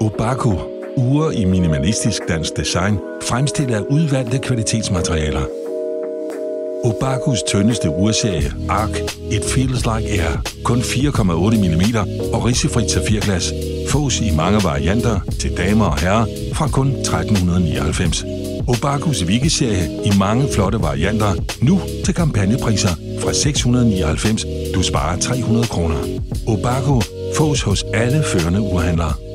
Obaku. Ure i minimalistisk dansk design, fremstillet af udvalgte kvalitetsmaterialer. Obakus tyndeste urserie, Arc, It Feels Like Air, kun 4,8 mm og risifrit safirglas, fås i mange varianter til damer og herrer fra kun 1399. Obakus Vicky-serie i mange flotte varianter, nu til kampagnepriser fra 699. Du sparer 300 kroner. Obaku fås hos alle førende urhandlere.